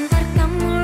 Antar kamu